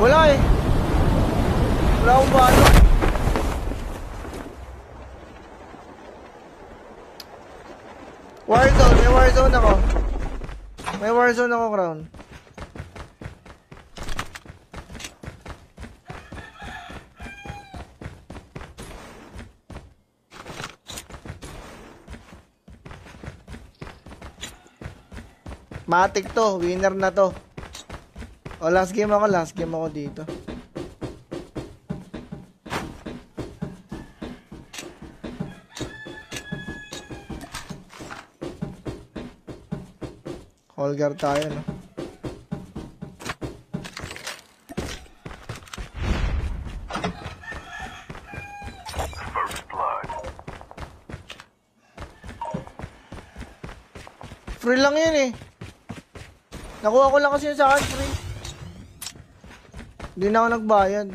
Wala eh. Wala akong balo. Warzone, may Warzone ako. May Warzone ako, Crown. Matik to, winner na to. O last game ako, last game ako dito. Holgar tayo, no? Free lang yun eh. Nakuha ko lang kasi yun sa akin, free. Hindi na ako nagbayad.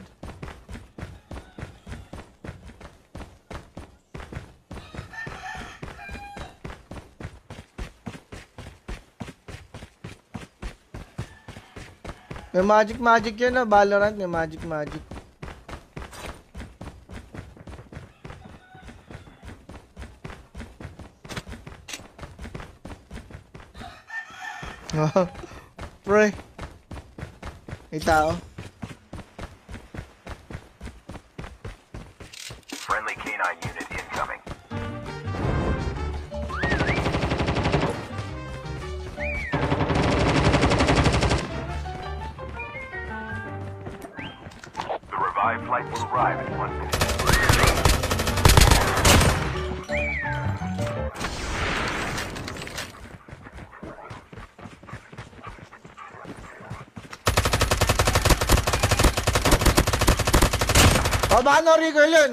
May magic magic yun na, Valorant, may magic magic. Pre. May tao. O, baka no-recall yun.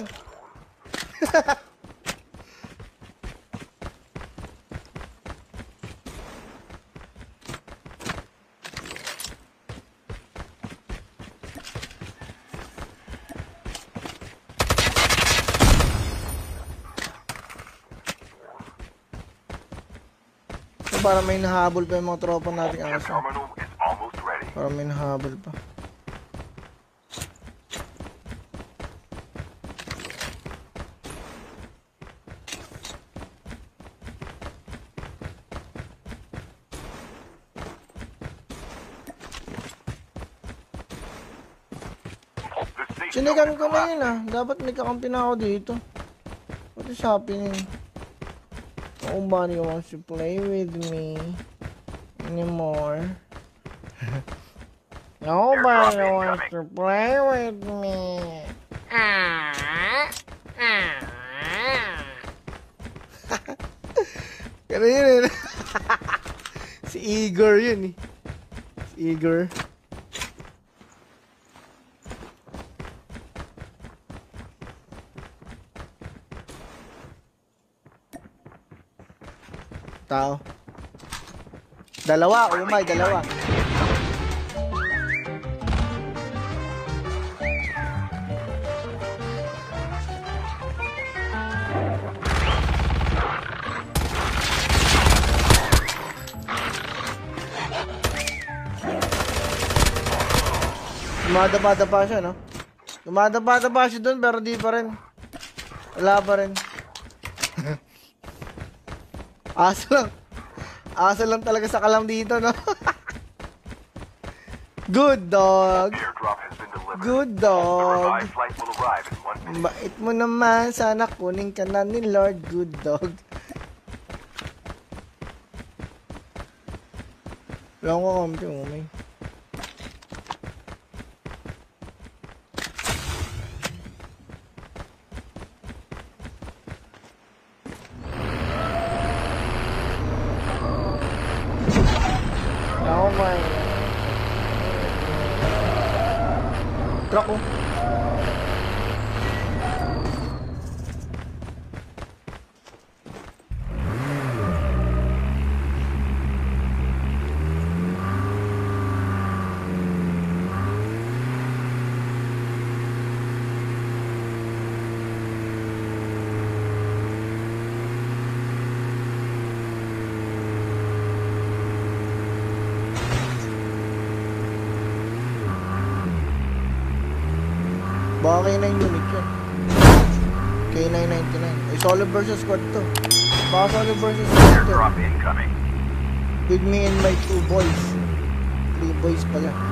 Para may nahabol pa yung mga tropa nating aso. Para may nahabol pa. Sinigan ko na yun ah. Dapat may kakampi na ako dito. What is happening? Nobody wants to play with me anymore. Nobody wants to play with me. Ah, ah. Ganun yun eh. si Igor yun eh. Si Igor. Tao. Dalawa, umay, dalawa. Dumadapa-dapa siya, no? Dumadapa-dapa siya doon, pero di pa rin. Wala pa rin. Aso lang. Aso lang talaga sa kalam dito, no? Good dog. Good dog. Bait mo naman. Sana kunin ka na ni Lord. Good dog. Wala ko kampi, umay. Oh my Truck oh. Baka K9 unit yun. K999. Ay, solo versus squad to. Baka solo versus squad to. With me and my two boys. Three boys pala.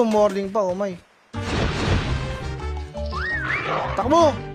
Bumording pa, oh my. Takbo!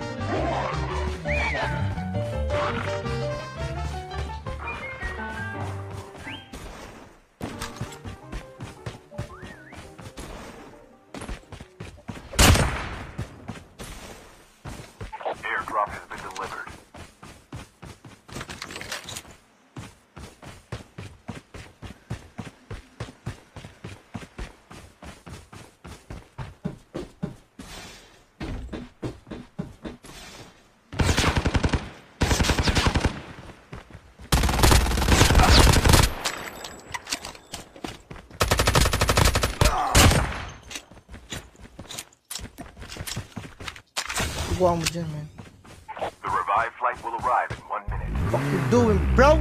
Kukuha mo dyan, man. The revived flight will arrive in one minute. Fuck you doing, bro?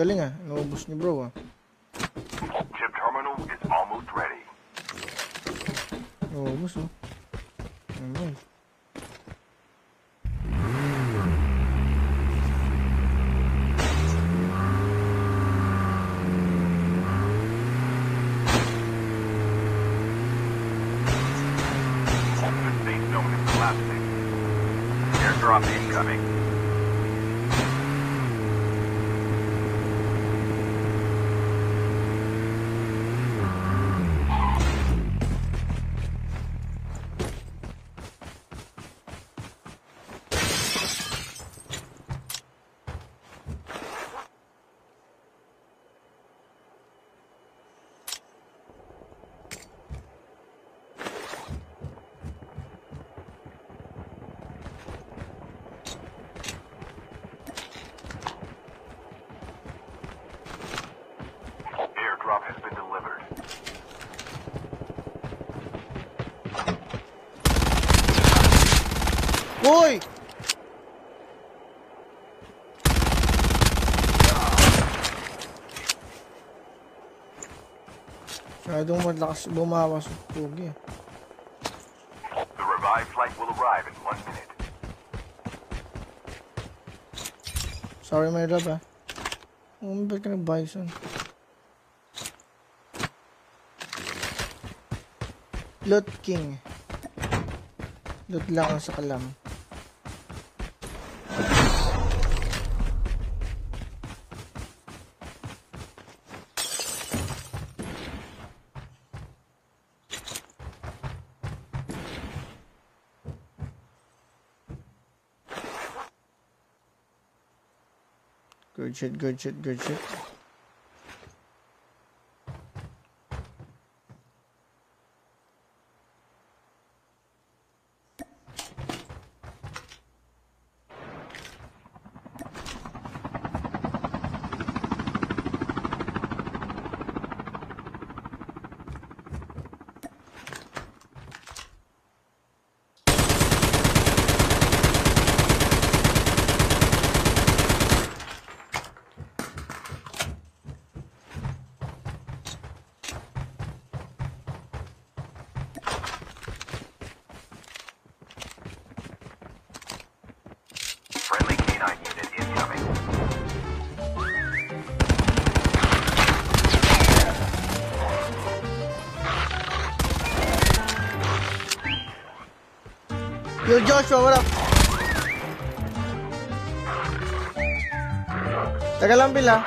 Galing ah, naubos ni bro ah. Chip terminal is almost ready. Naubos oh. Ayun. Masyadong malakas bumawas sa pugi. The revived flight will arrive in one minute. Sorry, my love, ah. Um, ba't ka nag-bison? Lot King. Lot lang ang sa kalam. Good shit, Up? Taga lang pila.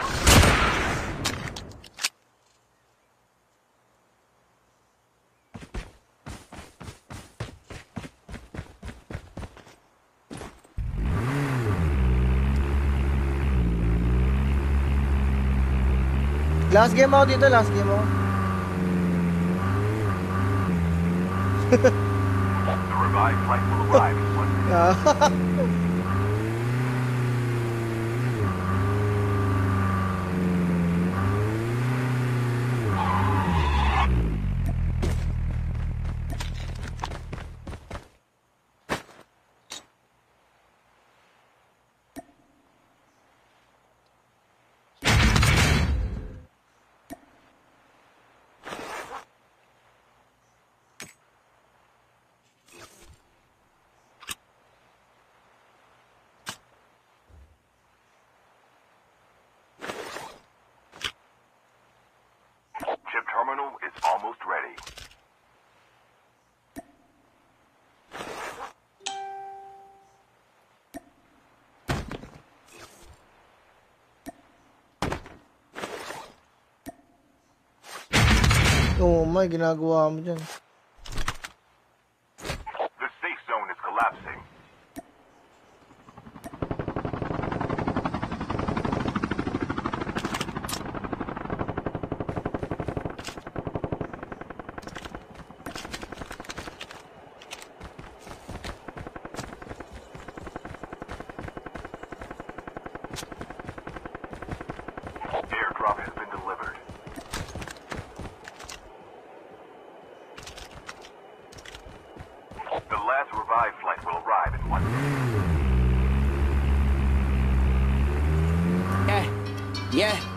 Last game ako dito, last game ako. The revived flight will arrive in terminal is almost ready. Oo, may ginagawa mo dyan. The safe zone is collapsing. Airdrop has been delivered. The last revived flight will arrive in one minute. Yeah. Yeah.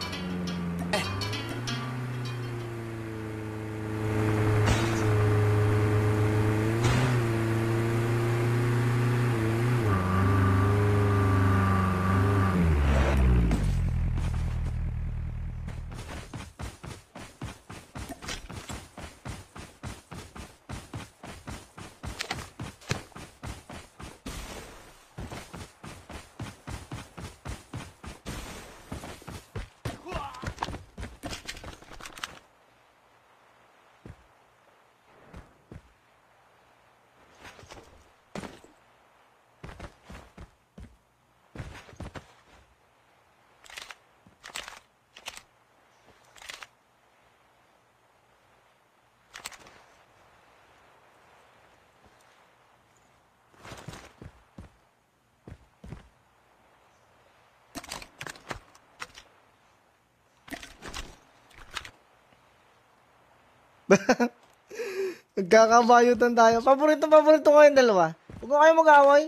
Nagkakabayutan tayo. Paborito, paborito ko yung dalawa. Huwag ko kayo mag-away.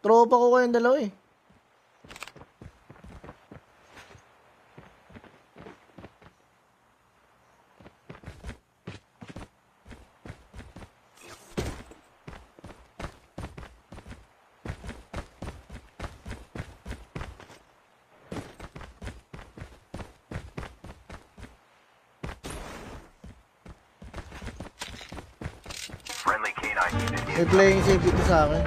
Tropa ko kayong dalawa eh. Playing safe dito sa akin.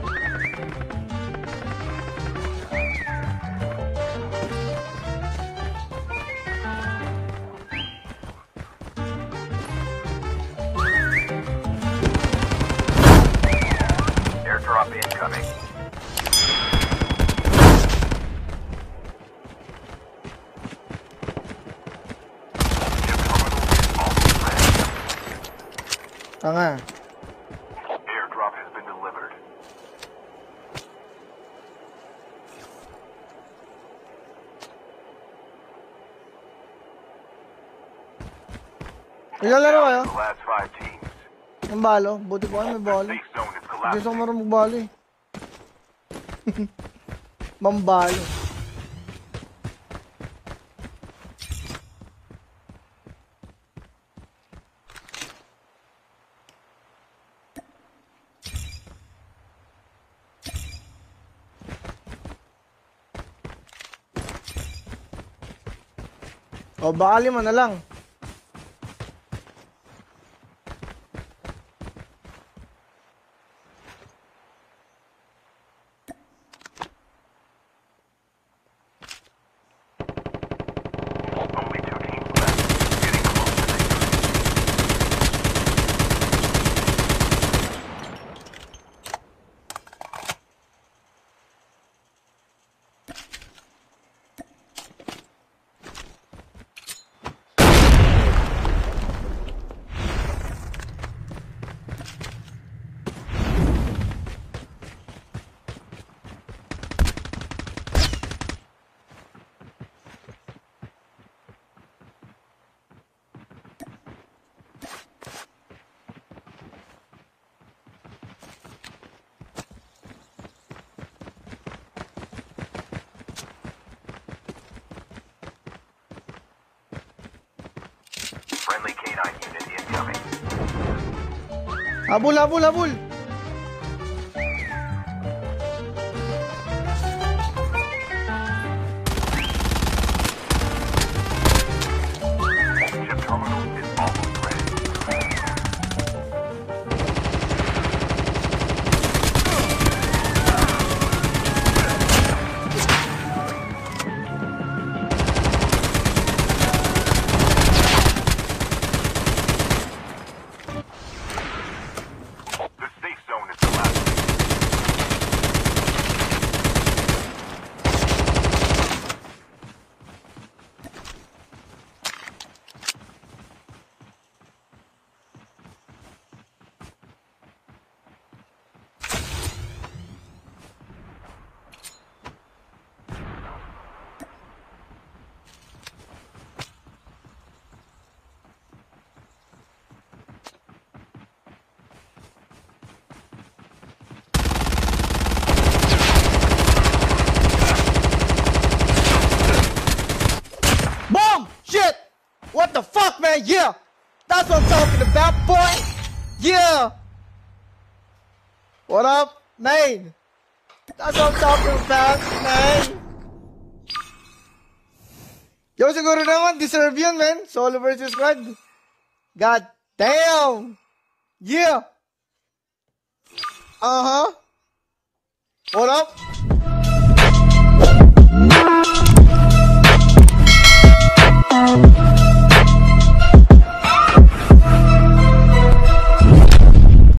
Tanga. Naglalaro kayo? Ang balo. Buti po kayo may balo. Collapsing. ako marunong magbalo eh. Mambalo. O baka lima na lang. La boule, la boule, la boule. Shit! What the fuck, man? Yeah! That's what I'm talking about, boy! Yeah! What up, man? That's what I'm talking about, man! Yo, siguro naman, deserve yun, man. Solo versus squad. God damn! Yeah! Uh-huh. What up? Oh.